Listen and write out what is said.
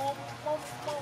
Mom, mom, mom.